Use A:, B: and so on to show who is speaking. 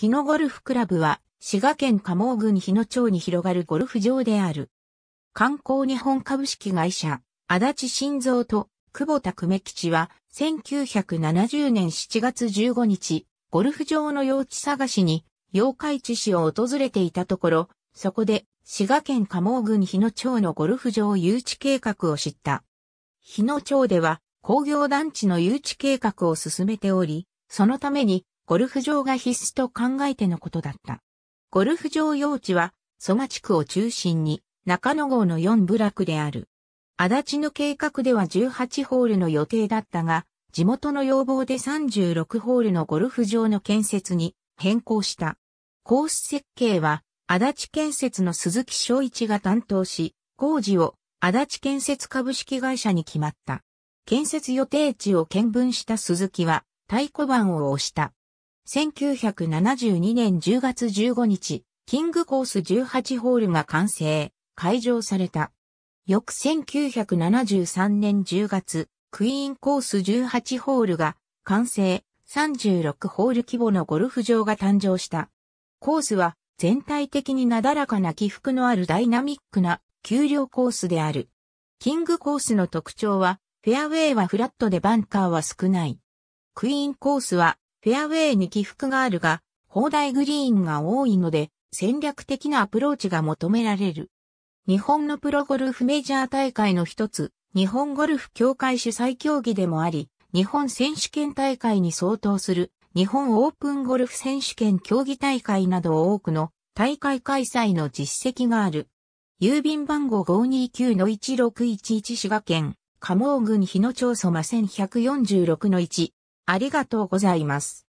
A: 日野ゴルフクラブは、滋賀県加茂郡日野町に広がるゴルフ場である。観光日本株式会社、足立晋三と久保田久米吉は、1970年7月15日、ゴルフ場の用地探しに、妖怪地市を訪れていたところ、そこで、滋賀県加茂郡日野町のゴルフ場誘致計画を知った。日野町では、工業団地の誘致計画を進めており、そのために、ゴルフ場が必須と考えてのことだった。ゴルフ場用地は、蘇我地区を中心に、中野号の4部落である。足立の計画では18ホールの予定だったが、地元の要望で36ホールのゴルフ場の建設に変更した。コース設計は足立建設の鈴木昭一が担当し、工事を足立建設株式会社に決まった。建設予定地を見分した鈴木は太鼓判を押した。1972年10月15日、キングコース18ホールが完成、開場された。翌1973年10月、クイーンコース18ホールが完成、36ホール規模のゴルフ場が誕生した。コースは全体的になだらかな起伏のあるダイナミックな丘陵コースである。キングコースの特徴は、フェアウェイはフラットでバンカーは少ない。クイーンコースは、フェアウェイに起伏があるが、砲台グリーンが多いので、戦略的なアプローチが求められる。日本のプロゴルフメジャー大会の一つ、日本ゴルフ協会主催競技でもあり、日本選手権大会に相当する日本オープンゴルフ選手権競技大会など多くの大会開催の実績がある。郵便番号529-1611滋賀県、加茂郡日野町蘇馬1146-1。ありがとうございます。